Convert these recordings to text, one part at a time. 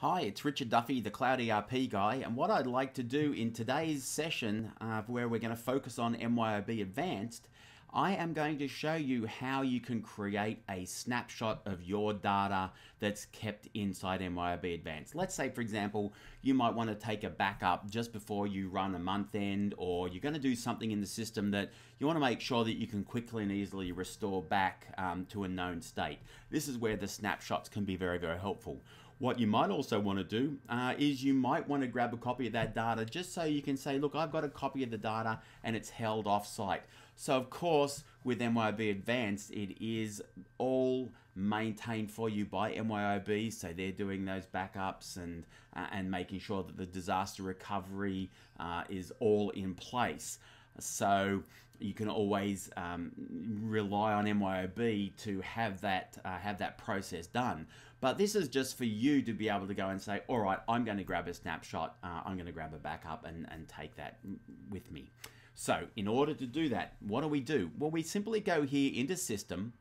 Hi, it's Richard Duffy, the Cloud ERP guy, and what I'd like to do in today's session, uh, where we're going to focus on MYOB Advanced, I am going to show you how you can create a snapshot of your data that's kept inside MYOB Advanced. Let's say, for example, you might want to take a backup just before you run a month end, or you're going to do something in the system that you want to make sure that you can quickly and easily restore back um, to a known state. This is where the snapshots can be very, very helpful. What you might also want to do uh, is you might want to grab a copy of that data just so you can say, look, I've got a copy of the data and it's held off-site. So of course, with MYOB Advanced, it is all maintained for you by MYOB. So they're doing those backups and uh, and making sure that the disaster recovery uh, is all in place. So you can always um, rely on MYOB to have that uh, have that process done. But this is just for you to be able to go and say, all right, I'm going to grab a snapshot, uh, I'm going to grab a backup and, and take that with me. So in order to do that, what do we do? Well, we simply go here into System,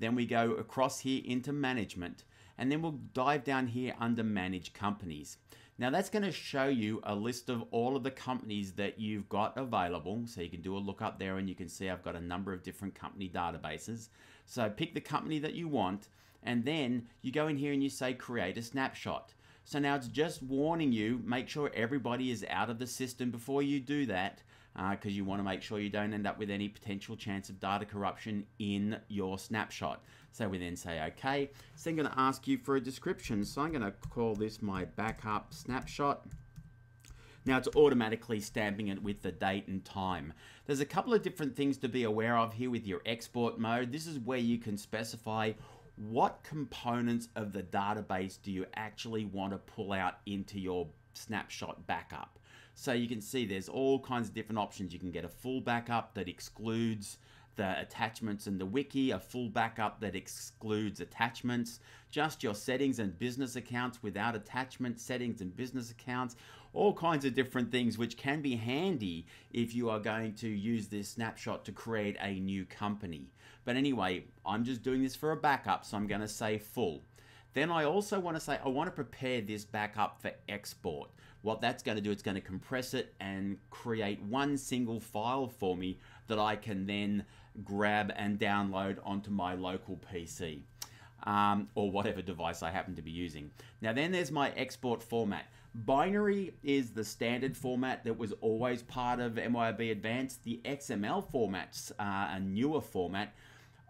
then we go across here into Management, and then we'll dive down here under Manage Companies. Now that's going to show you a list of all of the companies that you've got available. So you can do a look up there and you can see I've got a number of different company databases. So pick the company that you want and then you go in here and you say create a snapshot. So now it's just warning you, make sure everybody is out of the system before you do that because uh, you want to make sure you don't end up with any potential chance of data corruption in your snapshot. So we then say, okay, so I'm going to ask you for a description. So I'm going to call this my backup snapshot. Now it's automatically stamping it with the date and time. There's a couple of different things to be aware of here with your export mode. This is where you can specify what components of the database do you actually want to pull out into your snapshot backup. So you can see there's all kinds of different options. You can get a full backup that excludes the attachments and the wiki, a full backup that excludes attachments, just your settings and business accounts without attachments, settings and business accounts, all kinds of different things which can be handy if you are going to use this snapshot to create a new company. But anyway, I'm just doing this for a backup, so I'm going to say full. Then I also want to say I want to prepare this backup for export. What that's going to do, it's going to compress it and create one single file for me that I can then grab and download onto my local PC. Um, or whatever device I happen to be using. Now then there's my export format. Binary is the standard format that was always part of MYOB Advanced. The XML format's uh, a newer format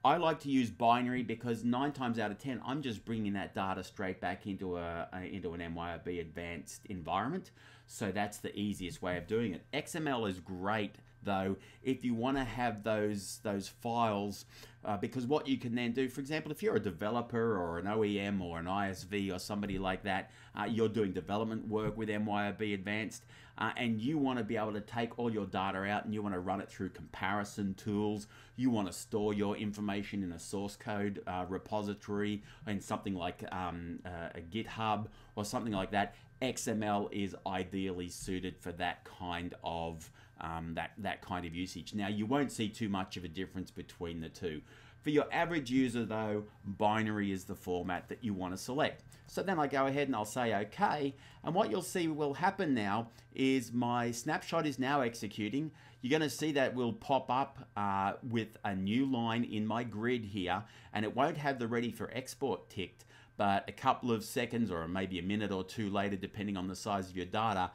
I like to use binary because nine times out of ten, I'm just bringing that data straight back into a, a, into an MYOB advanced environment. So that's the easiest way of doing it. XML is great though if you want to have those those files uh, because what you can then do for example if you're a developer or an OEM or an ISV or somebody like that uh, you're doing development work with MYOB Advanced uh, and you want to be able to take all your data out and you want to run it through comparison tools you want to store your information in a source code uh, repository in something like um, uh, a GitHub or something like that XML is ideally suited for that kind of um, that, that kind of usage. Now, you won't see too much of a difference between the two. For your average user, though, binary is the format that you want to select. So then I go ahead and I'll say OK. And what you'll see will happen now is my snapshot is now executing. You're going to see that will pop up uh, with a new line in my grid here. And it won't have the ready for export ticked but a couple of seconds or maybe a minute or two later, depending on the size of your data,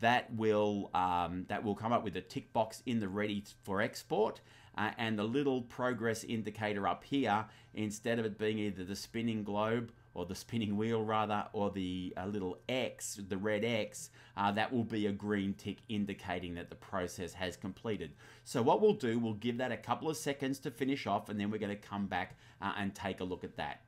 that will um, that will come up with a tick box in the ready for export. Uh, and the little progress indicator up here, instead of it being either the spinning globe or the spinning wheel rather, or the uh, little X, the red X, uh, that will be a green tick indicating that the process has completed. So what we'll do, we'll give that a couple of seconds to finish off and then we're going to come back uh, and take a look at that.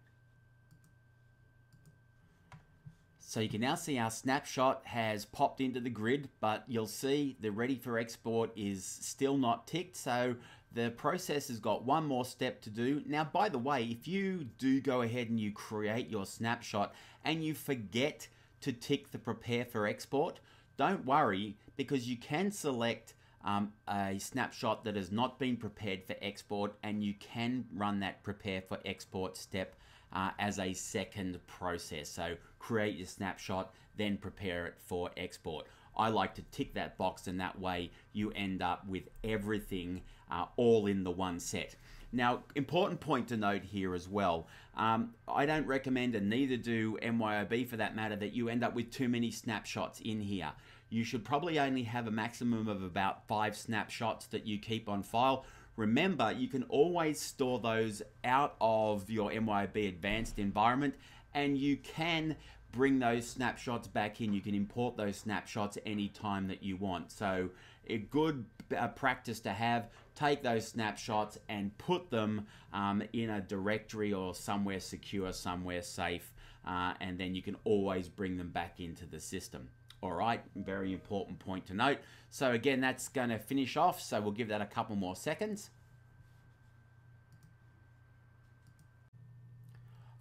So you can now see our snapshot has popped into the grid, but you'll see the ready for export is still not ticked. So the process has got one more step to do. Now, by the way, if you do go ahead and you create your snapshot and you forget to tick the prepare for export, don't worry because you can select um, a snapshot that has not been prepared for export and you can run that prepare for export step uh, as a second process. So create your snapshot, then prepare it for export. I like to tick that box and that way you end up with everything uh, all in the one set. Now, important point to note here as well. Um, I don't recommend, and neither do MYOB for that matter, that you end up with too many snapshots in here. You should probably only have a maximum of about five snapshots that you keep on file. Remember, you can always store those out of your MYOB advanced environment and you can bring those snapshots back in. You can import those snapshots anytime that you want. So a good uh, practice to have, take those snapshots and put them um, in a directory or somewhere secure, somewhere safe, uh, and then you can always bring them back into the system. All right, very important point to note. So again, that's going to finish off. So we'll give that a couple more seconds.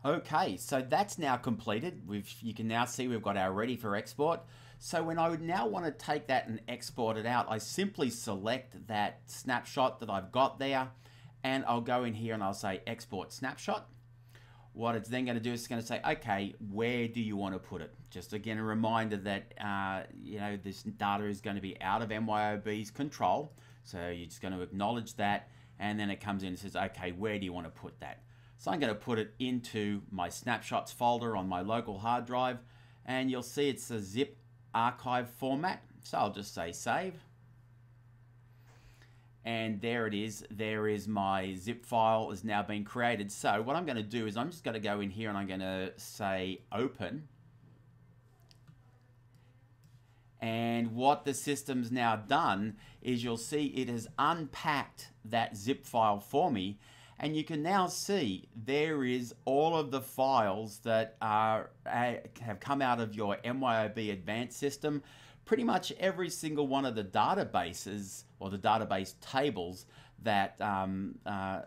Okay, so that's now completed. We've, you can now see we've got our ready for export. So when I would now want to take that and export it out, I simply select that snapshot that I've got there and I'll go in here and I'll say export snapshot. What it's then going to do is it's going to say, okay, where do you want to put it? Just again, a reminder that, uh, you know, this data is going to be out of MYOB's control. So you're just going to acknowledge that. And then it comes in and says, okay, where do you want to put that? So I'm going to put it into my snapshots folder on my local hard drive. And you'll see it's a zip archive format. So I'll just say save. And there it is. There is my zip file has now been created. So what I'm going to do is I'm just going to go in here and I'm going to say open. And what the system's now done is you'll see it has unpacked that zip file for me and you can now see there is all of the files that are have come out of your MYOB advanced system. Pretty much every single one of the databases or the database tables that um, uh,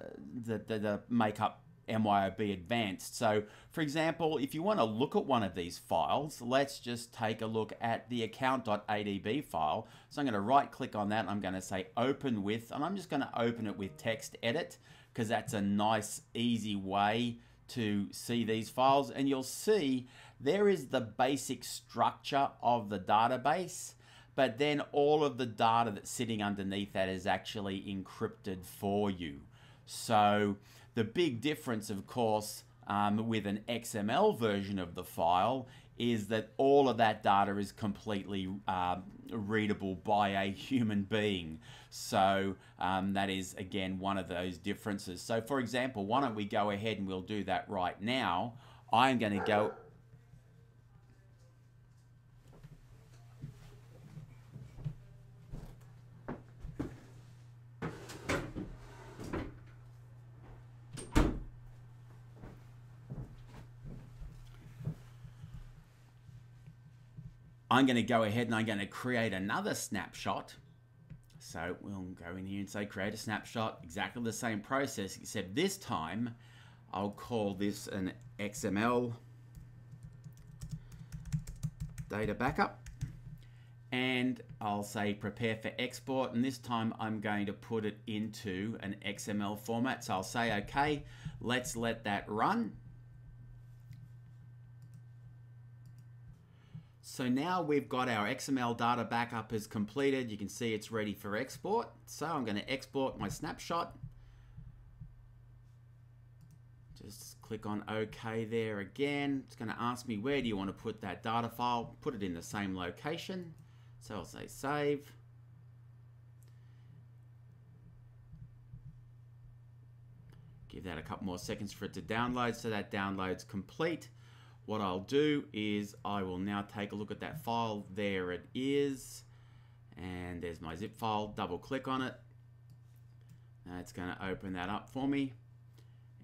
that, that, that make up MYOB Advanced. So, for example, if you want to look at one of these files, let's just take a look at the account.adb file. So I'm going to right click on that. I'm going to say open with, and I'm just going to open it with text edit because that's a nice, easy way to see these files. And you'll see there is the basic structure of the database, but then all of the data that's sitting underneath that is actually encrypted for you. So the big difference, of course, um, with an XML version of the file is that all of that data is completely uh, readable by a human being. So um, that is, again, one of those differences. So for example, why don't we go ahead and we'll do that right now. I'm going to go I'm going to go ahead and I'm going to create another snapshot. So we'll go in here and say create a snapshot, exactly the same process, except this time I'll call this an XML data backup. And I'll say prepare for export. And this time I'm going to put it into an XML format. So I'll say, okay, let's let that run. So now we've got our XML data backup is completed. You can see it's ready for export. So I'm going to export my snapshot. Just click on OK there again. It's going to ask me where do you want to put that data file. Put it in the same location. So I'll say save. Give that a couple more seconds for it to download so that download's complete. What I'll do is I will now take a look at that file. There it is. And there's my zip file. Double click on it. That's going to open that up for me.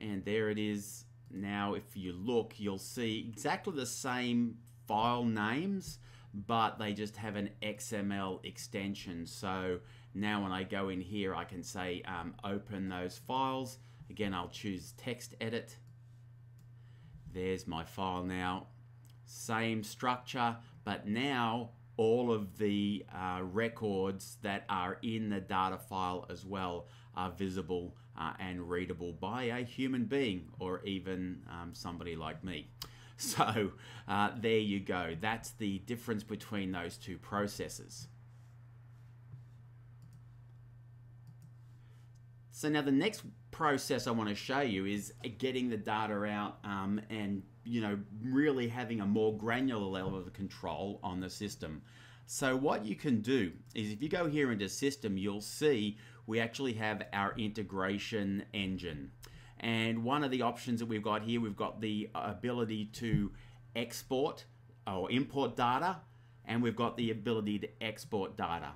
And there it is. Now, if you look, you'll see exactly the same file names, but they just have an XML extension. So now when I go in here, I can say um, open those files. Again, I'll choose text edit there's my file now. Same structure, but now all of the uh, records that are in the data file as well are visible uh, and readable by a human being or even um, somebody like me. So uh, there you go. That's the difference between those two processes. So now the next process I want to show you is getting the data out um, and you know really having a more granular level of control on the system. So what you can do is if you go here into system, you'll see we actually have our integration engine. And one of the options that we've got here, we've got the ability to export or import data, and we've got the ability to export data.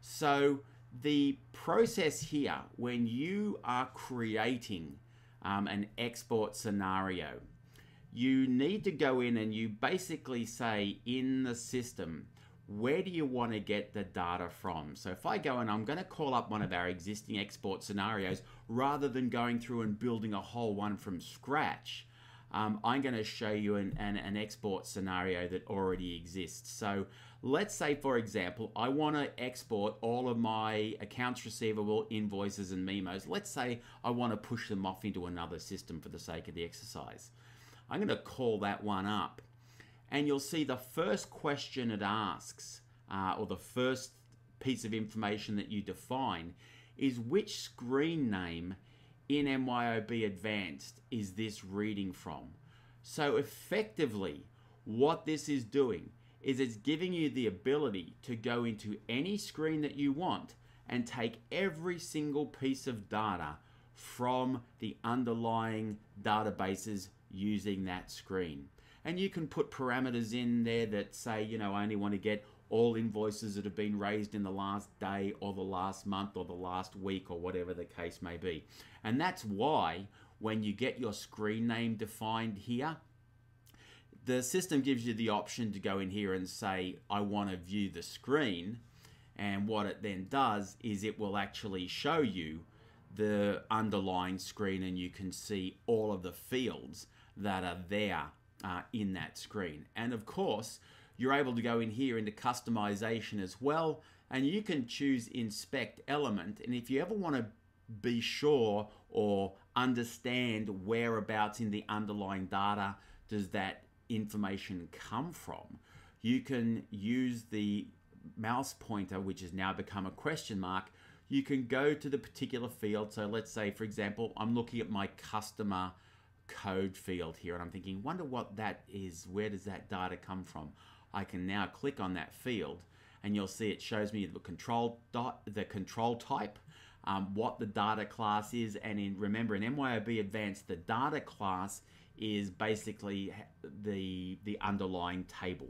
So the process here, when you are creating um, an export scenario, you need to go in and you basically say in the system, where do you want to get the data from? So if I go and I'm going to call up one of our existing export scenarios rather than going through and building a whole one from scratch, um, I'm going to show you an, an, an, export scenario that already exists. So let's say, for example, I want to export all of my accounts receivable, invoices, and memos. Let's say I want to push them off into another system for the sake of the exercise. I'm going to call that one up and you'll see the first question it asks, uh, or the first piece of information that you define, is which screen name in MYOB Advanced is this reading from? So effectively, what this is doing is it's giving you the ability to go into any screen that you want and take every single piece of data from the underlying databases using that screen and you can put parameters in there that say, you know, I only want to get all invoices that have been raised in the last day or the last month or the last week or whatever the case may be. And that's why when you get your screen name defined here, the system gives you the option to go in here and say, I want to view the screen. And what it then does is it will actually show you the underlying screen and you can see all of the fields that are there uh, in that screen. And of course, you're able to go in here into customization as well, and you can choose inspect element. And if you ever want to be sure or understand whereabouts in the underlying data does that information come from, you can use the mouse pointer, which has now become a question mark. You can go to the particular field. So let's say, for example, I'm looking at my customer code field here and I'm thinking, wonder what that is. Where does that data come from? I can now click on that field and you'll see it shows me the control dot, the control type, um, what the data class is, and in remember in MYOB Advanced, the data class is basically the the underlying table.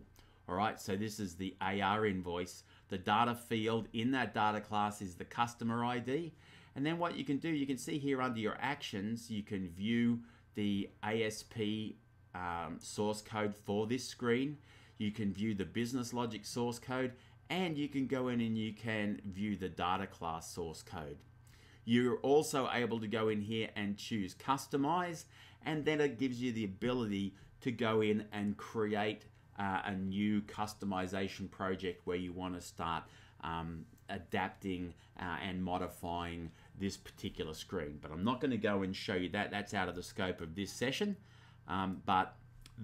All right, so this is the AR invoice. The data field in that data class is the customer ID. And then what you can do, you can see here under your actions, you can view the ASP um, source code for this screen. You can view the business logic source code and you can go in and you can view the data class source code. You're also able to go in here and choose customize and then it gives you the ability to go in and create uh, a new customization project where you want to start um, adapting uh, and modifying this particular screen. But I'm not going to go and show you that. That's out of the scope of this session. Um, but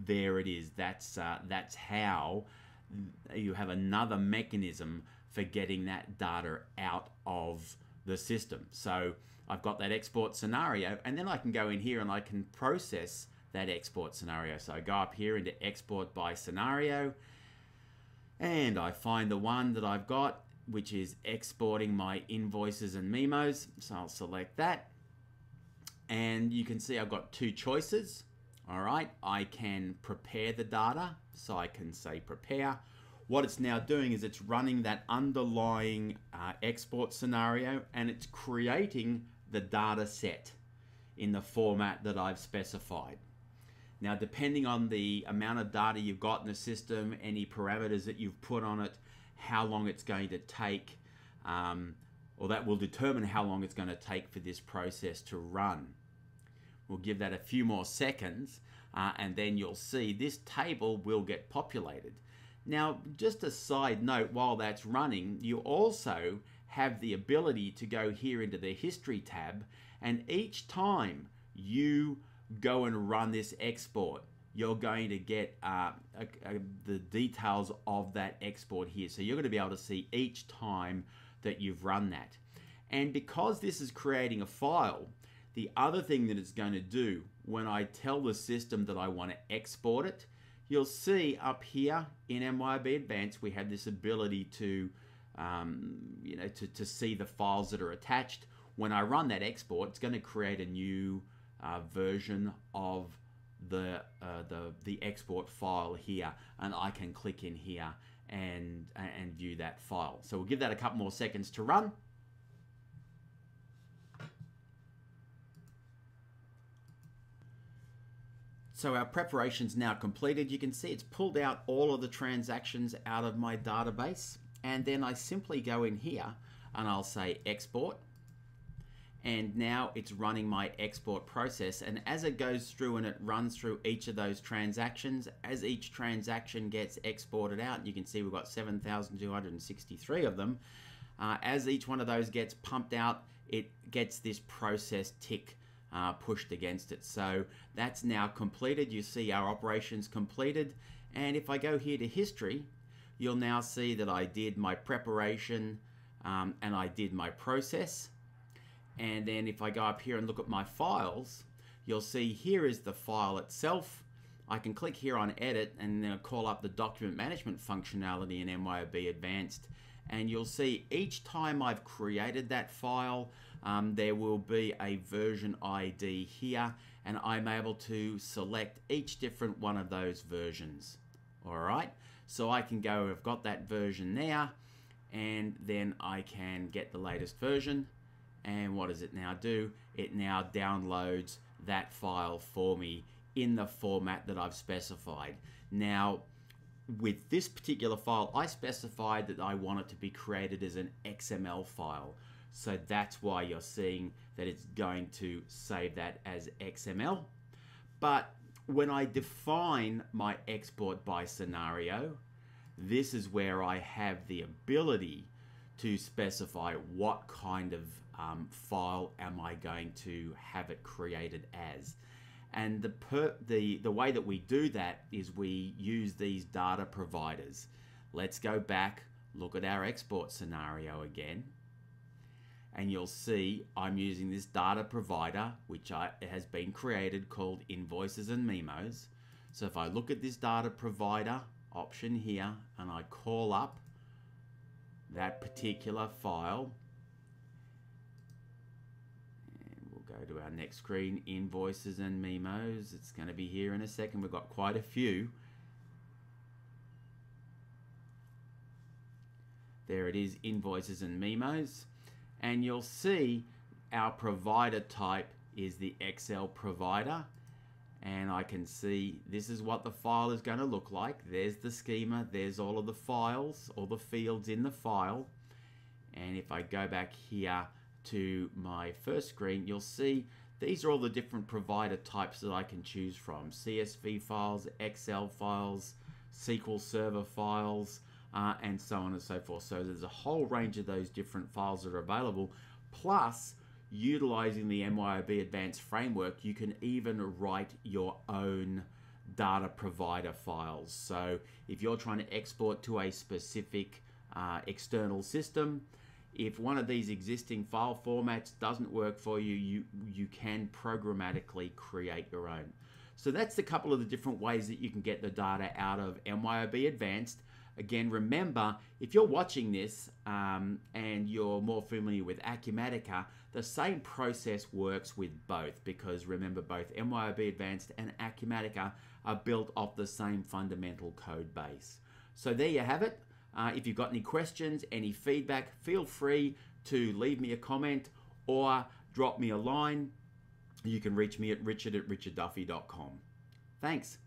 there it is. That's, uh, that's how you have another mechanism for getting that data out of the system. So I've got that export scenario and then I can go in here and I can process that export scenario. So I go up here into export by scenario and I find the one that I've got which is exporting my invoices and memos. So I'll select that. And you can see I've got two choices. All right, I can prepare the data. So I can say prepare. What it's now doing is it's running that underlying uh, export scenario and it's creating the data set in the format that I've specified. Now, depending on the amount of data you've got in the system, any parameters that you've put on it, how long it's going to take, um, or that will determine how long it's going to take for this process to run. We'll give that a few more seconds, uh, and then you'll see this table will get populated. Now, just a side note while that's running, you also have the ability to go here into the history tab and each time you go and run this export, you're going to get uh, the details of that export here. So you're going to be able to see each time that you've run that. And because this is creating a file, the other thing that it's going to do when I tell the system that I want to export it, you'll see up here in MYOB Advanced, we have this ability to, um, you know, to, to see the files that are attached. When I run that export, it's going to create a new uh, version of the, uh, the, the export file here, and I can click in here and, and view that file. So we'll give that a couple more seconds to run. So our preparation's now completed. You can see it's pulled out all of the transactions out of my database. And then I simply go in here and I'll say export. And now it's running my export process. And as it goes through and it runs through each of those transactions, as each transaction gets exported out, you can see we've got 7,263 of them. Uh, as each one of those gets pumped out, it gets this process tick uh, pushed against it. So that's now completed. You see our operations completed. And if I go here to history, you'll now see that I did my preparation um, and I did my process. And then if I go up here and look at my files, you'll see here is the file itself. I can click here on edit and then call up the document management functionality in MYOB Advanced and you'll see each time I've created that file um, there will be a version ID here and I'm able to select each different one of those versions. Alright, so I can go, I've got that version there and then I can get the latest version and what does it now do? It now downloads that file for me in the format that I've specified. Now, with this particular file, I specified that I want it to be created as an XML file. So that's why you're seeing that it's going to save that as XML. But when I define my export by scenario, this is where I have the ability to specify what kind of um, file am I going to have it created as. And the, per, the, the way that we do that is we use these data providers. Let's go back, look at our export scenario again and you'll see I'm using this data provider which I, has been created called invoices and memos so if I look at this data provider option here and I call up that particular file and we'll go to our next screen invoices and memos. It's going to be here in a second. We've got quite a few. There it is invoices and memos. And you'll see our provider type is the Excel provider. And I can see this is what the file is going to look like. There's the schema, there's all of the files, all the fields in the file. And if I go back here to my first screen, you'll see these are all the different provider types that I can choose from. CSV files, Excel files, SQL Server files, uh, and so on and so forth. So there's a whole range of those different files that are available. Plus, utilizing the MYOB Advanced Framework, you can even write your own data provider files. So if you're trying to export to a specific uh, external system, if one of these existing file formats doesn't work for you, you, you can programmatically create your own. So that's a couple of the different ways that you can get the data out of MYOB Advanced. Again, remember, if you're watching this um, and you're more familiar with Acumatica, the same process works with both because remember, both MYOB Advanced and Acumatica are built off the same fundamental code base. So there you have it. Uh, if you've got any questions, any feedback, feel free to leave me a comment or drop me a line. You can reach me at richard at richardduffy.com. Thanks.